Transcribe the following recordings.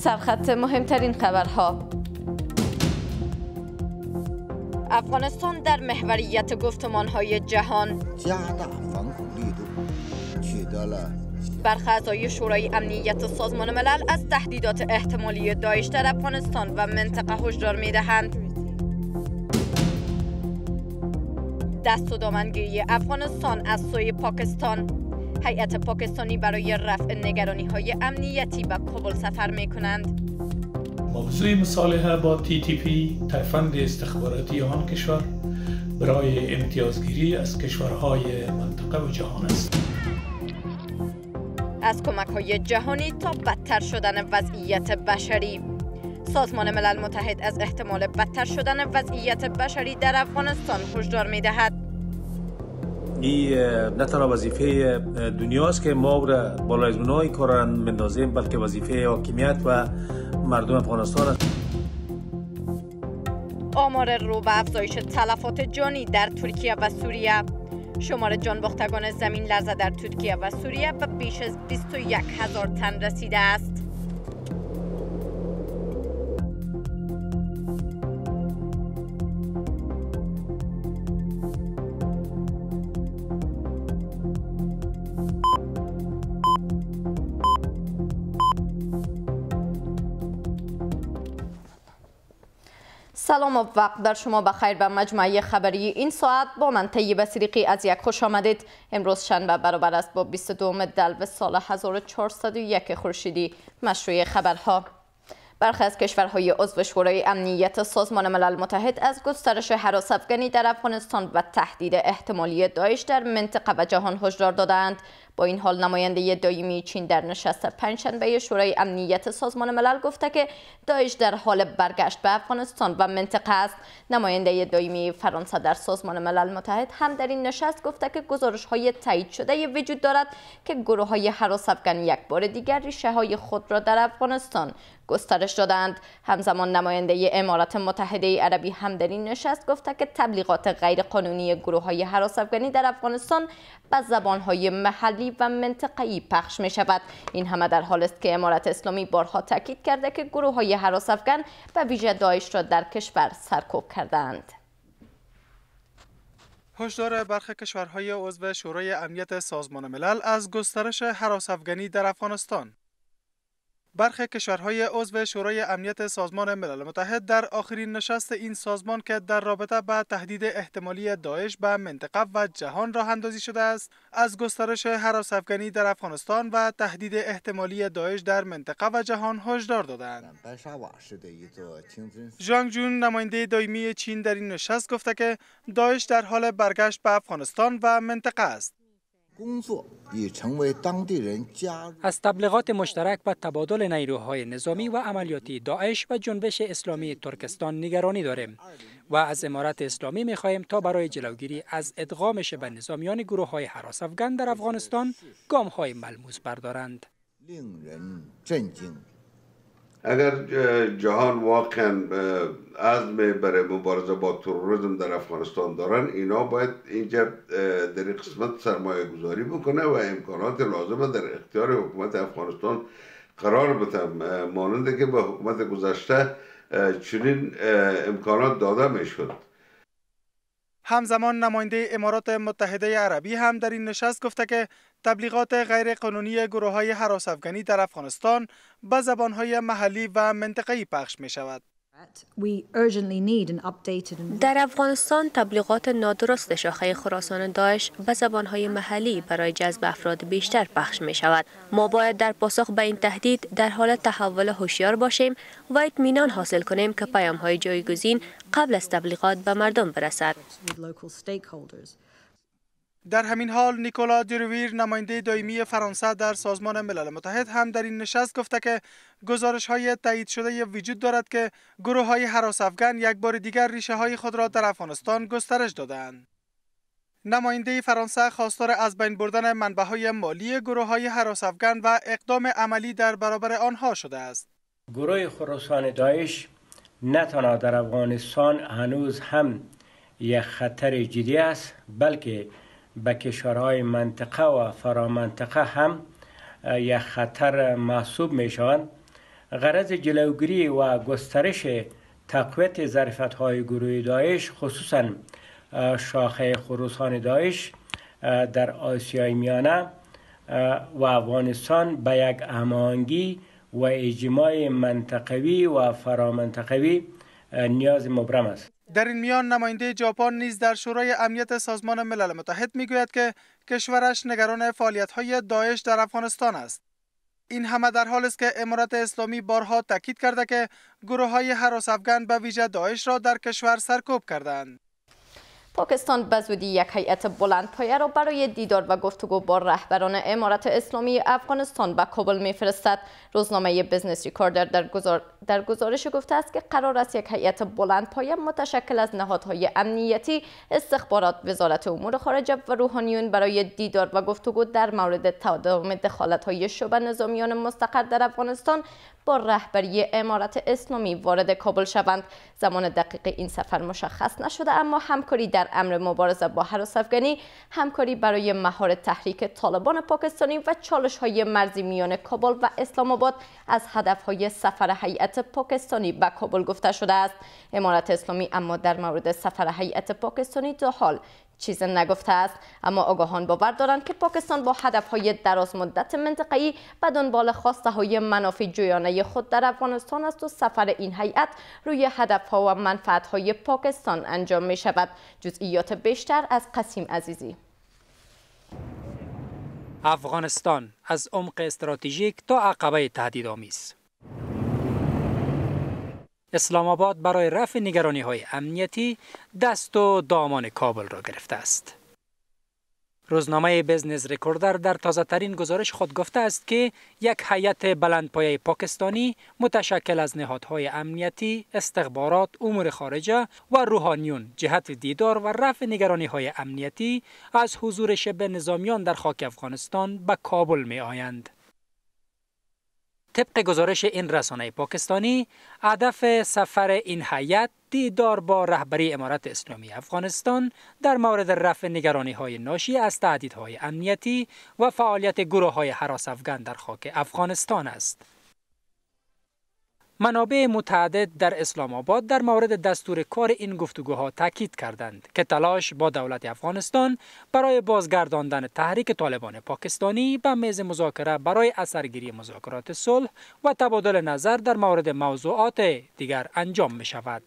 سرخط مهمترین خبرها. افغانستان در محوریت گفتمان های جهان برخ اعضای شورای امنیت سازمان ملل از تهدیدات احتمالی داعش در افغانستان و منطقه هشدار می دهند. دست و دامنگیری افغانستان از سوی پاکستان. هیئت پاکستانی برای رفع نگرانی های امنیتی به کابل سفر می کنند. موضوع مصالحه با تی تی پی ترفند استخباراتی آن کشور برای امتیازگیری از کشورهای منطقه و جهان است. از کمک های جهانی تا بدتر شدن وضعیت بشری سازمان ملل متحد از احتمال بدتر شدن وضعیت بشری در افغانستان هشدار می دهد. این نه تنها وظیفه دنیاست که ما را بالای های کاران مندازیم بلکه وظیفه حاکمیت و مردم افغانستان است آمار رو به افزایش تلفات جانی در ترکیه و سوریه شمار جانباختگان زمین لرزه در ترکیه و سوریه به بیش از 21 هزار تن رسیده است. سلام و وقت در شما بخیر به مجموعه خبری این ساعت. با من طیب سریقی از یک خوش آمدید. امروز شنبه برابر است با 22 دلو سال 1401 خورشیدی مشروع خبرها. برخی از کشورهای عضو شورای امنیت سازمان ملل متحد از گسترش حراس افغانی در افغانستان و تهدید احتمالی داعش در منطقه و جهان هشدار دادند. با این حال نماینده دایمی چین در نشست پنجشنبه شورای امنیت سازمان ملل گفته که داعش در حال برگشت به افغانستان و منطقه است. نماینده دایمی فرانسه در سازمان ملل متحد هم در این نشست گفته که گزارش های تایید شده وجود دارد که گروه های حراس افغان یک بار دیگر ریشه های خود را در افغانستان گسترش دادند. همزمان نماینده امارات متحده عربی هم در این نشست گفته که تبلیغات غیرقانونی گروه های حراس افغانی در افغانستان به زبان های محلی و منطقه‌ای پخش می شود این همه در حال است که امارت اسلامی بارها تاکید کرده که گروه های حراس افغان و ویژه داعش را در کشور سرکوب کردند هشدار برخی کشورهای عضو شورای امنیت سازمان ملل از گسترش حراس افغانی در افغانستان. برخی کشورهای عضو شورای امنیت سازمان ملل متحد در آخرین نشست این سازمان که در رابطه با تهدید احتمالی داعش به منطقه و جهان راه اندازی شده است از گسترش حراس افغانی در افغانستان و تهدید احتمالی داعش در منطقه و جهان هشدار دادند. ژانگ جون نماینده دائمی چین در این نشست گفته که داعش در حال برگشت به افغانستان و منطقه است. از تبلیغات مشترک و تبادل نیروهای نظامی و عملیاتی داعش و جنبش اسلامی ترکستان نگرانی داریم و از امارت اسلامی می خواهیم تا برای جلوگیری از ادغامش به نظامیان گروه های حراس افغان در افغانستان گام های ملموس بردارند. اگر جهان واقعا عزم برای مبارزه با تروریسم در افغانستان دارن اینا باید اینجا در این قسمت سرمایه گذاری بکنه و امکانات لازمه در اختیار حکومت افغانستان قرار بده ماننده که به حکومت گذشته چنین امکانات داده می‌شد همزمان نماینده امارات متحده عربی هم در این نشست گفته که تبلیغات غیر قانونی گروه های حراس افغانی در افغانستان به زبان های محلی و منطقه‌ای پخش می شود. در افغانستان تبلیغات نادرست شاخه خراسان داعش به زبانهای محلی برای جذب افراد بیشتر پخش می شود. ما باید در پاسخ به این تهدید در حال تحول هوشیار باشیم و اطمینان حاصل کنیم که پیام های جایگزین قبل از تبلیغات به مردم برسد. در همین حال نیکولا دیرویر نماینده دائمی فرانسه در سازمان ملل متحد هم در این نشست گفته که گزارش های تایید شده وجود دارد که گروه های حراس افغان یک بار دیگر ریشه های خود را در افغانستان گسترش دادند. نماینده فرانسه خواستار از بین بردن منبع های مالی گروه های حراس افغان و اقدام عملی در برابر آنها شده است. گروه خراسان داعش نه تنها در افغانستان هنوز هم یک خطر جدی است بلکه به کشورهای منطقه و فرامنطقه هم یک خطر محسوب می شوند غرض جلوگیری و گسترش تقویت ظرفیت های گروه داعش خصوصا شاخه خروسان داعش در آسیای میانه و افغانستان به یک هماهنگی و اجماع منطقوی و فرامنطقوی نیاز مبرم است. در این میان نماینده ژاپن نیز در شورای امنیت سازمان ملل متحد می‌گوید که کشورش نگران فعالیت های داعش در افغانستان است. این همه در حال است که امارات اسلامی بارها تاکید کرده که گروه های حراس افغان به ویژه داعش را در کشور سرکوب کردند پاکستان به زودی یک هیئت بلند پایه را برای دیدار و گفتگو با رهبران امارت اسلامی افغانستان به کابل میفرستد. روزنامه بزنس ریکاردر در, گزار... در گزارش گفته است که قرار است یک هیئت بلند پایه متشکل از نهادهای امنیتی استخبارات وزارت امور خارجه و روحانیون برای دیدار و گفتگو در مورد تداوم دخالت های شبه نظامیان مستقر در افغانستان با رهبری امارت اسلامی وارد کابل شوند. زمان دقیق این سفر مشخص نشده اما همکاری در امر مبارزه با حراس افغانی همکاری برای مهار تحریک طالبان پاکستانی و چالش های مرزی میان کابل و اسلام آباد از هدف های سفر هیئت پاکستانی به کابل گفته شده است. امارت اسلامی اما در مورد سفر هیئت پاکستانی تا حال چیز نگفته است. اما آگاهان باور دارند که پاکستان با هدفهای دراز مدت منطقه‌ای به دنبال خواسته های منافع جویانه خود در افغانستان است و سفر این هیئت روی هدفها و منفعتهای پاکستان انجام می شود جزئیات بیشتر از قسیم عزیزی. افغانستان از عمق استراتژیک تا عقبه تهدیدآمیز. اسلام آباد برای رفع نگرانی های امنیتی دست و دامان کابل را گرفته است. روزنامه بزنس رکوردر در تازه ترین گزارش خود گفته است که یک هیئت بلندپایه پاکستانی متشکل از نهادهای امنیتی، استخبارات، امور خارجه و روحانیون جهت دیدار و رفع نگرانی های امنیتی از حضور شبه نظامیان در خاک افغانستان به کابل می آیند. طبق گزارش این رسانه پاکستانی هدف سفر این هیئت دیدار با رهبری امارت اسلامی افغانستان در مورد رفع نگرانی های ناشی از تهدیدهای امنیتی و فعالیت گروه های حراس افغان در خاک افغانستان است. منابع متعدد در اسلام آباد در مورد دستور کار این گفتگوها تاکید کردند که تلاش با دولت افغانستان برای بازگرداندن تحریک طالبان پاکستانی به میز مذاکره برای اثرگیری مذاکرات صلح و تبادل نظر در مورد موضوعات دیگر انجام می شود.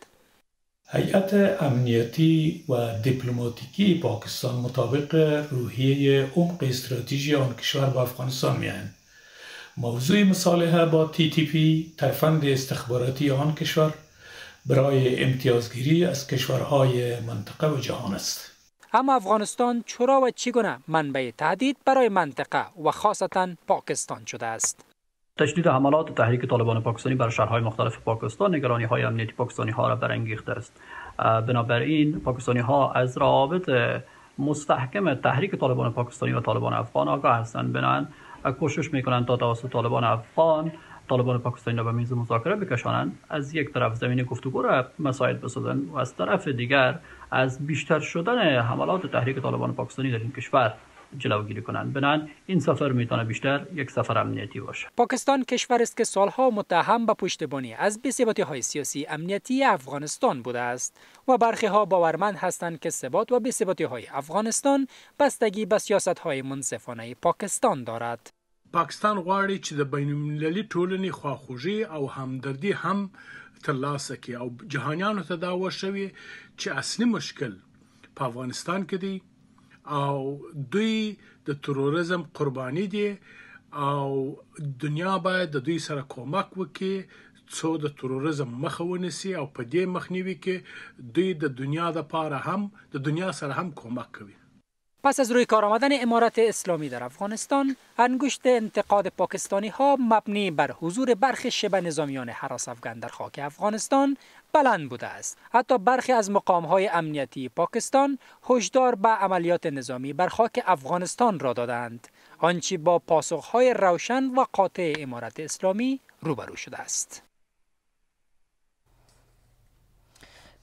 هیئت امنیتی و دیپلماتیکی پاکستان مطابق روحیه عمق استراتژی آن کشور به افغانستان میآیند موضوع مصالحه با تی تی پی تایفند استخباراتی آن کشور برای امتیازگیری از کشورهای منطقه و جهان است. اما افغانستان چرا و چگونه منبع تهدید برای منطقه و خاصتا پاکستان شده است؟ تشدید حملات تحریک طالبان پاکستانی بر شهرهای مختلف پاکستان نگرانی های امنیتی پاکستانی ها را برانگیخته است. بنابراین پاکستانی ها از روابط مستحکم تحریک طالبان پاکستانی و طالبان افغان آگاه هستند. بنابراین کوشش می‌کنند تا توسط طالبان افغان طالبان پاکستانی را به میز مذاکره بکشانند از یک طرف زمین گفتگو را مساعد بسازند و از طرف دیگر از بیشتر شدن حملات تحریک طالبان پاکستانی در این کشور. جلوگیری کنند. بنان این سفر می‌تونه بیشتر یک سفر امنیتی باشه. پاکستان کشور است که سالها متهم به پشتیبانی از بی‌ثباتی های سیاسی امنیتی افغانستان بوده است و برخی ها باورمند هستند که ثبات و بی‌ثباتی های افغانستان بستگی به سیاست های منصفانه پاکستان دارد. پاکستان غواړي چې د بین المللي ټولنې خواخوږي او همدردي هم ترلاسه کړي او جهانیانو ته دا وشوي چې اصلي مشکل په افغانستان کې دی. او دوی د تروریزم قرباني دي او دنیا باید د دوی سره کومک وکړي څو د تروریزم مخه ونیسي او په دې مخنیوي کې دوی د دنیا د پاره هم د دنیا سره هم کومک کوي. پس از روی کار آمدن امارت اسلامی در افغانستان انگشت انتقاد پاکستانی ها مبنی بر حضور برخی شبه نظامیان حراس افغان در خاک افغانستان بلند بوده است. حتی برخی از مقام های امنیتی پاکستان هشدار به عملیات نظامی بر خاک افغانستان را دادند. آنچه با پاسخ های روشن و قاطع امارت اسلامی روبرو شده است.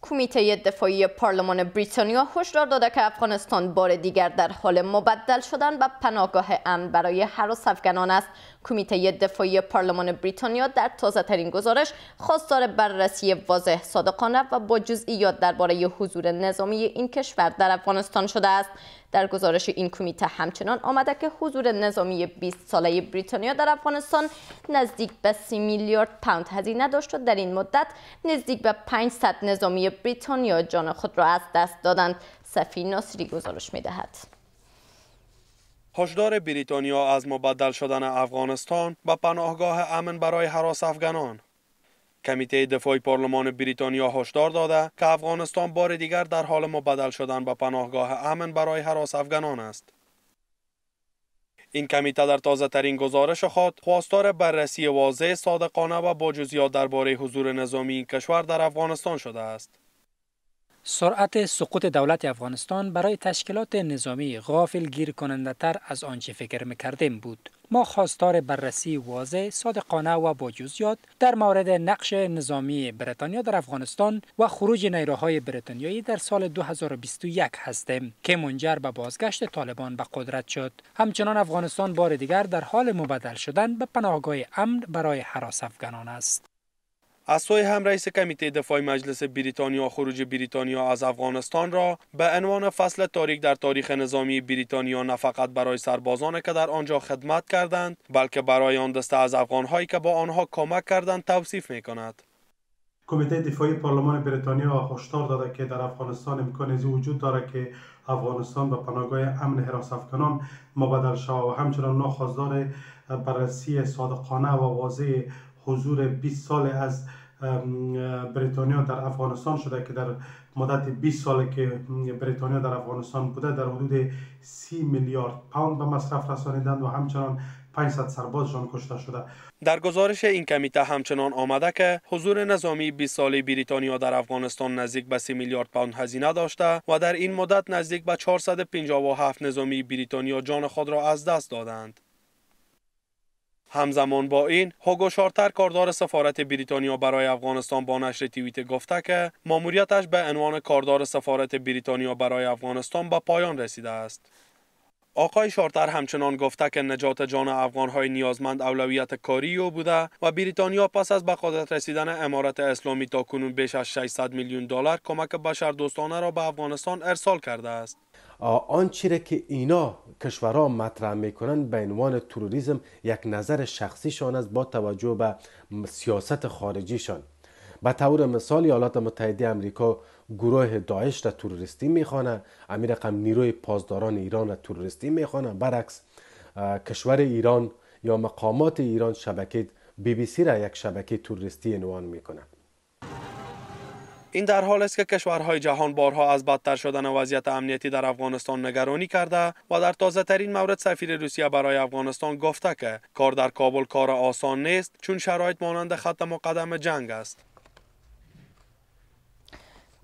کمیته دفاعی پارلمان بریتانیا هشدار داده که افغانستان بار دیگر در حال مبدل شدن و پناهگاه امن برای حراس افغانان است. کمیته دفاعی پارلمان بریتانیا در تازه ترین گزارش خواستار بررسی واضح صادقانه و با جزئیات درباره حضور نظامی این کشور در افغانستان شده است. در گزارش این کمیته همچنان آمده که حضور نظامی 20 ساله بریتانیا در افغانستان نزدیک به 30 میلیارد پوند هزینه داشت و در این مدت نزدیک به 500 نظامی بریتانیا جان خود را از دست دادند. صفی ناصری گزارش می‌دهد. هشدار بریتانیا از مبدل شدن افغانستان به پناهگاه امن برای حراس افغانان. کمیته دفاعی پارلمان بریتانیا هشدار داده که افغانستان بار دیگر در حال مبدل شدن به پناهگاه امن برای حراس افغانان است. این کمیته در تازه ترین گزارش خود خواستار بررسی واضح صادقانه و با جزئیات درباره حضور نظامی این کشور در افغانستان شده است. سرعت سقوط دولت افغانستان برای تشکیلات نظامی غافل گیر کننده تر از آنچه فکر می‌کردیم بود. ما خواستار بررسی واضح، صادقانه و با جزئیات در مورد نقش نظامی بریتانیا در افغانستان و خروج نیروهای بریتانیایی در سال 2021 هستیم که منجر به بازگشت طالبان به قدرت شد. همچنان افغانستان بار دیگر در حال مبدل شدن به پناهگاه امن برای حراس افغانان است. از سوی هم رئیس کمیته دفاع مجلس بریتانیا خروج بریتانیا از افغانستان را به عنوان فصل تاریک در تاریخ نظامی بریتانیا نه فقط برای سربازان که در آنجا خدمت کردند بلکه برای آن دسته از افغانهایی که با آنها کمک کردند توصیف می کند. کمیته دفاعی پارلمان بریتانیا هشدار داده که در افغانستان امکان وجود دارد که افغانستان به پناهگاه امن حراس افغانان مبدل شود و همچنان ناخواستار بررسی صادقانه و واضح حضور 20 سال از بریتانیا در افغانستان شده که در مدت 20 ساله که بریتانیا در افغانستان بوده در حدود 30 میلیارد پوند به مصرف رسانیدند و همچنان 500 سرباز جان کشته شده در گزارش این کمیته همچنان آمده که حضور نظامی 20 ساله بریتانیا در افغانستان نزدیک به 30 میلیارد پوند هزینه داشته و در این مدت نزدیک به 457 نظامی بریتانیا جان خود را از دست دادند. همزمان با این هوگو شارتر کاردار سفارت بریتانیا برای افغانستان با نشر توییت گفته که ماموریتش به عنوان کاردار سفارت بریتانیا برای افغانستان به پایان رسیده است آقای شارتر همچنان گفته که نجات جان افغانهای نیازمند اولویت کاری او بوده و بریتانیا پس از به قدرت رسیدن امارت اسلامی تا کنون بیش از 600 میلیون دلار کمک بشر دوستانه را به افغانستان ارسال کرده است. آنچه که اینا کشورها مطرح می‌کنن به عنوان تروریسم یک نظر شخصیشان است با توجه به سیاست خارجیشان. به طور مثال ایالات متحده امریکا گروه داعش را تروریستی می‌خوانه امیر رقم نیروی پاسداران ایران را تروریستی می‌خوانه. برعکس کشور ایران یا مقامات ایران شبکه بی بی سی را یک شبکه تروریستی عنوان می‌کنه. این در حال است که کشورهای جهان بارها از بدتر شدن وضعیت امنیتی در افغانستان نگرانی کرده و در تازه ترین مورد سفیر روسیه برای افغانستان گفته که کار در کابل کار آسان نیست چون شرایط مانند خط مقدم جنگ است.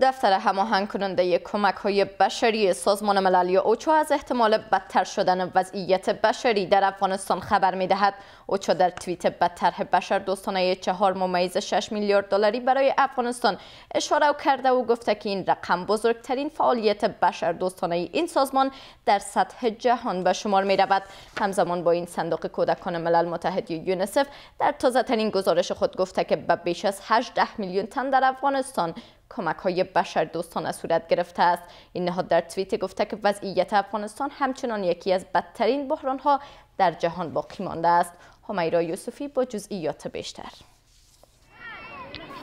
دفتر هماهنگ کننده کمک های بشری سازمان ملل یا اوچو از احتمال بدتر شدن وضعیت بشری در افغانستان خبر می دهد. اوچو در توییت به طرح بشر دوستانه چهار ممیز 6 میلیارد دلاری برای افغانستان اشاره کرده و گفته که این رقم بزرگترین فعالیت بشر دوستانه این سازمان در سطح جهان به شمار می رود. همزمان با این صندوق کودکان ملل متحد یونسف در تازه ترین گزارش خود گفته که به بیش از 18 میلیون تن در افغانستان کمک های بشر دوستانه صورت گرفته است. این نهاد در توییت گفته که وضعیت افغانستان همچنان یکی از بدترین بحران ها در جهان باقی مانده است. همیرا یوسفی با جزئیات بیشتر.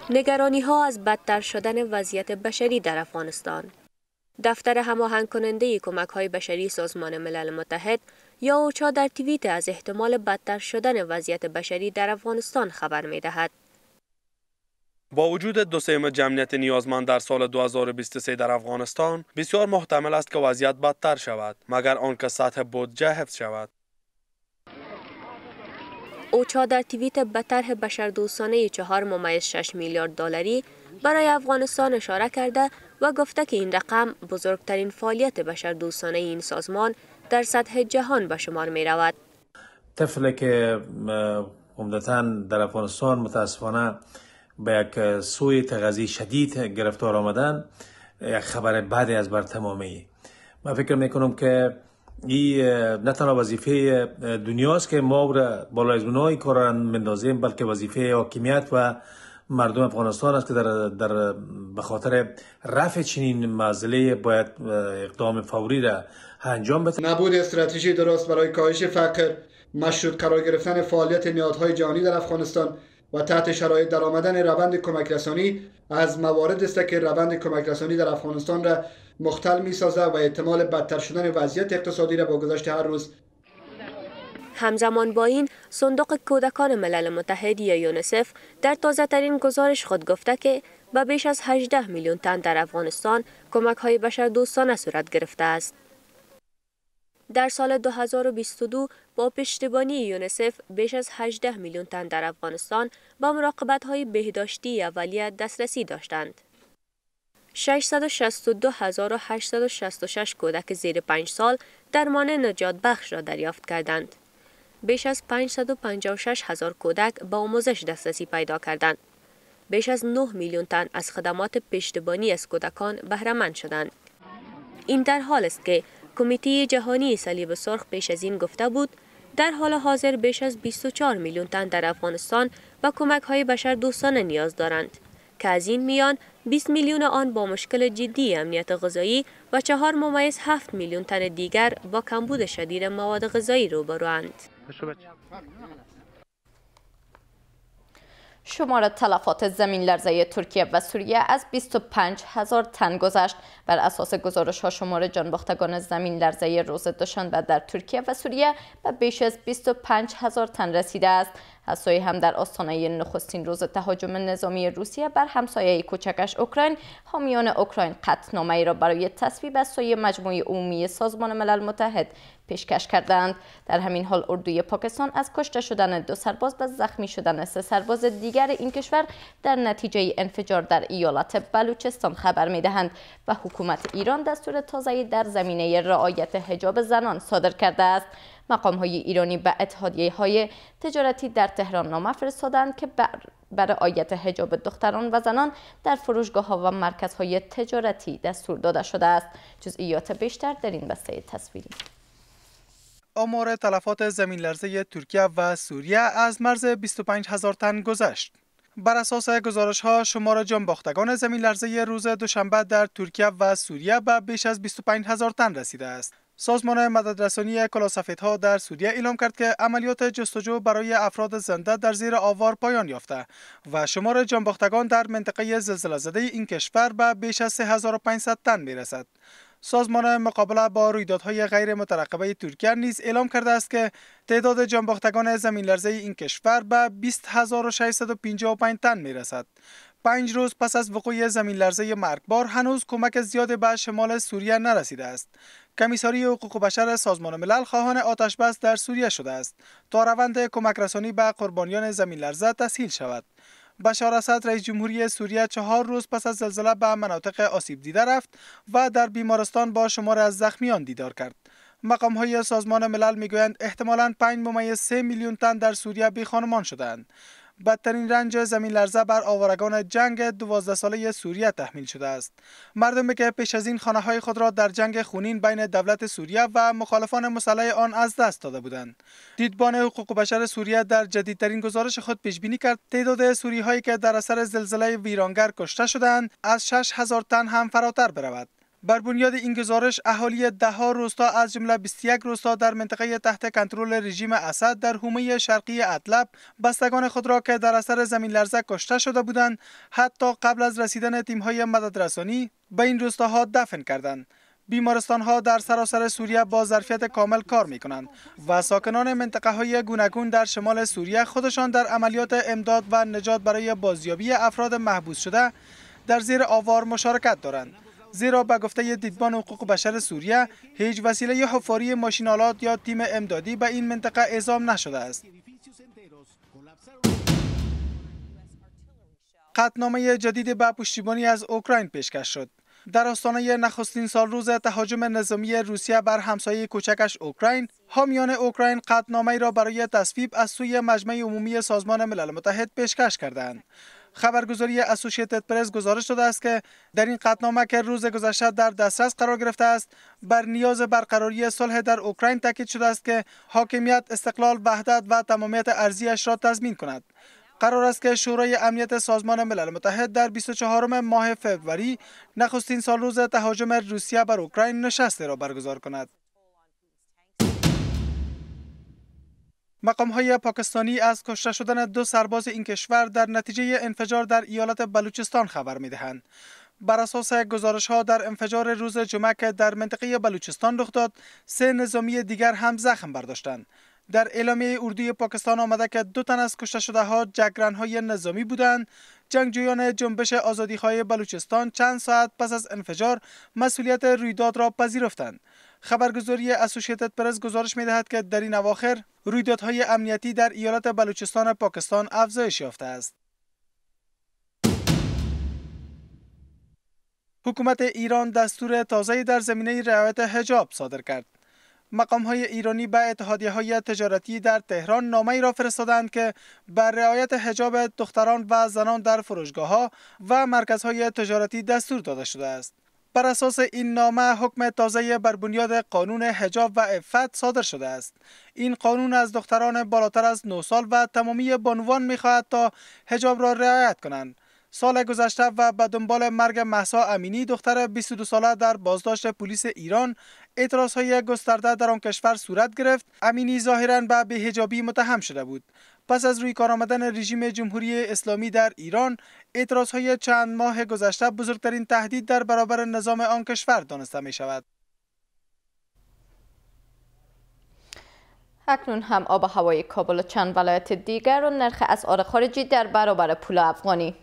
نگرانی ها از بدتر شدن وضعیت بشری در افغانستان. دفتر هماهنگ کننده کمک های بشری سازمان ملل متحد یا اوچا در توییت از احتمال بدتر شدن وضعیت بشری در افغانستان خبر می دهد. با وجود دو سوم جمعیت نیازمند در سال 2023 در افغانستان بسیار محتمل است که وضعیت بدتر شود مگر آنکه سطح بودجه حفظ شود اوچا در توییت به طرح بشردوستانه چهار ممیز 6 میلیارد دلاری برای افغانستان اشاره کرده و گفته که این رقم بزرگترین فعالیت بشردوستانه این سازمان در سطح جهان به شمار می رود. طفلی که عمدتا در افغانستان متاسفانه به یک سوی تغذی شدید گرفتار آمدن یک خبر بعدی از بر تمامی من فکر می‌کنم که این نه تنها وظیفه دنیاست که ما بالای از های کار مندازیم بلکه وظیفه حاکمیت و مردم افغانستان است که در, در به خاطر رفع چنین مزله باید اقدام فوری را انجام بده. نبود استراتژی درست برای کاهش فقر مشروط قرار گرفتن فعالیت نهادهای جهانی در افغانستان. و تحت شرایط در آمدن روند کمک رسانی از موارد است که روند کمک رسانی در افغانستان را مختل می سازد و احتمال بدتر شدن وضعیت اقتصادی را با گذشت هر روز همزمان با این صندوق کودکان ملل متحد یا یونسف در تازه ترین گزارش خود گفته که به بیش از 18 میلیون تن در افغانستان کمک های بشر دوستانه صورت گرفته است. در سال 2022 با پشتیبانی یونسف بیش از 18 میلیون تن در افغانستان با مراقبت های بهداشتی اولیه دسترسی داشتند. 662866 کودک زیر 5 سال درمان نجات بخش را دریافت کردند. بیش از 556 هزار کودک با آموزش دسترسی پیدا کردند. بیش از 9 میلیون تن از خدمات پشتیبانی از کودکان بهره شدند. این در حال است که کمیته جهانی صلیب سرخ پیش از این گفته بود در حال حاضر بیش از 24 میلیون تن در افغانستان به کمک های بشر دوستانه نیاز دارند که از این میان 20 میلیون آن با مشکل جدی امنیت غذایی و 4 ممیز 7 میلیون تن دیگر با کمبود شدید مواد غذایی روبروند. شمار تلفات زمین لرزه ترکیه و سوریه از 25 هزار تن گذشت. بر اساس گزارش ها شمار جانباختگان زمین لرزه روز دوشنبه در ترکیه و سوریه به بیش از 25 هزار تن رسیده است. از هم در آستانه نخستین روز تهاجم نظامی روسیه بر همسایه کوچکش اوکراین حامیان اوکراین قطعنامه را برای تصویب از سوی مجموعه عمومی سازمان ملل متحد پیشکش کردند. در همین حال اردوی پاکستان از کشته شدن دو سرباز و زخمی شدن سه سرباز دیگر این کشور در نتیجه انفجار در ایالت بلوچستان خبر می دهند و حکومت ایران دستور تازه‌ای در زمینه رعایت حجاب زنان صادر کرده است. مقام های ایرانی به اتحادیه های تجارتی در تهران نامه فرستادند که برای آیت حجاب دختران و زنان در فروشگاه ها و مرکز های تجارتی دستور داده شده است. جزئیات بیشتر در این بسته تصویری. آمار تلفات زمین لرزه ترکیه و سوریه از مرز 25 هزار تن گذشت. بر اساس گزارش ها شمار جانباختگان زمین لرزه روز دوشنبه در ترکیه و سوریه به بیش از 25 هزار تن رسیده است. سازمان مددرسانی کلاسفیدها در سوریه اعلام کرد که عملیات جستجو برای افراد زنده در زیر آوار پایان یافته و شمار جانباختگان در منطقه زلزله زده این کشور به بیش از 3500 تن می رسد. سازمان مقابله با رویدادهای غیر مترقبه ترکیه نیز اعلام کرده است که تعداد جانباختگان زمین لرزه این کشور به 20655 تن می رسد. پنج روز پس از وقوع زمین لرزه مرگبار هنوز کمک زیاد به شمال سوریه نرسیده است. کمیساری حقوق بشر سازمان ملل خواهان آتش بس در سوریه شده است تا روند کمک رسانی به قربانیان زمین لرزه تسهیل شود. بشار اسد رئیس جمهوری سوریه چهار روز پس از زلزله به مناطق آسیب دیده رفت و در بیمارستان با شمار از زخمیان دیدار کرد. مقام های سازمان ملل می‌گویند احتمالاً 5 ممیز 3 میلیون تن در سوریه بی خانمان شدند. بدترین رنج زمین لرزه بر آوارگان جنگ دوازده ساله سوریه تحمیل شده است. مردمی که پیش از این خانه های خود را در جنگ خونین بین دولت سوریه و مخالفان مسلح آن از دست داده بودند. دیدبان حقوق بشر سوریه در جدیدترین گزارش خود پیش بینی کرد. تعداد سوری هایی که در اثر زلزله ویرانگر کشته شدند از 6000 تن هم فراتر برود. بر بنیاد این گزارش اهالی ها روستا از جمله 21 روستا در منطقه تحت کنترل رژیم اسد در حومه شرقی ادلب بستگان خود را که در اثر زمین لرزه کشته شده بودند حتی قبل از رسیدن تیم‌های مددرسانی به این روستاها دفن کردند بیمارستان ها در سراسر سوریه با ظرفیت کامل کار می کنند و ساکنان منطقه های گوناگون در شمال سوریه خودشان در عملیات امداد و نجات برای بازیابی افراد محبوس شده در زیر آوار مشارکت دارند. زیرا به گفته دیدبان حقوق بشر سوریه هیچ وسیله حفاری ماشینالات یا تیم امدادی به این منطقه اعزام نشده است. قطنامه جدید به پشتیبانی از اوکراین پیشکش شد. در آستانه نخستین سال روز تهاجم نظامی روسیه بر همسایه کوچکش اوکراین، حامیان اوکراین قطنامه را برای تصویب از سوی مجمع عمومی سازمان ملل متحد پیشکش کردند. خبرگزاری اسوسییتد پرس گزارش داده است که در این قطعنامه که روز گذشته در دسترس قرار گرفته است بر نیاز برقراری صلح در اوکراین تاکید شده است که حاکمیت استقلال وحدت و تمامیت ارزیش را تضمین کند قرار است که شورای امنیت سازمان ملل متحد در 24 ماه فوریه نخستین سال روز تهاجم روسیه بر اوکراین نشسته را برگزار کند. مقام های پاکستانی از کشته شدن دو سرباز این کشور در نتیجه انفجار در ایالت بلوچستان خبر می دهند. بر اساس گزارش ها در انفجار روز جمعه که در منطقه بلوچستان رخ داد، سه نظامی دیگر هم زخم برداشتند. در اعلامیه اردوی پاکستان آمده که دو تن از کشته شده ها جگرن های نظامی بودند جنگجویان جنبش آزادیخواه بلوچستان چند ساعت پس از انفجار مسئولیت رویداد را پذیرفتند. خبرگزاری اسوسییتد پرس گزارش می دهد که در این اواخر رویدادهای امنیتی در ایالت بلوچستان پاکستان افزایش یافته است. حکومت ایران دستور تازه در زمینه رعایت حجاب صادر کرد. مقام های ایرانی به اتحادیه های تجارتی در تهران نامه ای را فرستادند که بر رعایت حجاب دختران و زنان در فروشگاه ها و مرکزهای تجارتی دستور داده شده است. بر اساس این نامه حکم تازه بر بنیاد قانون حجاب و عفت صادر شده است. این قانون از دختران بالاتر از 9 سال و تمامی بانوان می‌خواهد تا حجاب را رعایت کنند. سال گذشته و به دنبال مرگ محسا امینی دختر 22 ساله در بازداشت پلیس ایران اعتراض های گسترده در آن کشور صورت گرفت. امینی ظاهرا به بیهجابی متهم شده بود. پس از روی کار آمدن رژیم جمهوری اسلامی در ایران اعتراض های چند ماه گذشته بزرگترین تهدید در برابر نظام آن کشور دانسته می شود اکنون هم آب هوای کابل و چند ولایت دیگر و نرخ اسعار خارجی در برابر پول افغانی.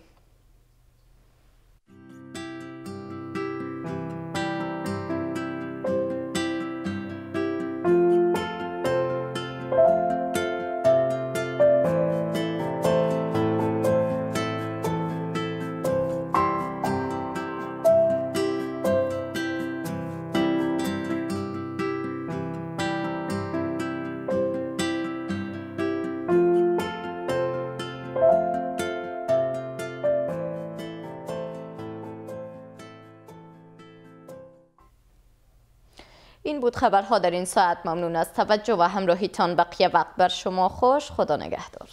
بود خبرها در این ساعت ممنون از توجه و همراهیتان بقیه وقت بر شما خوش. خدا نگهدار.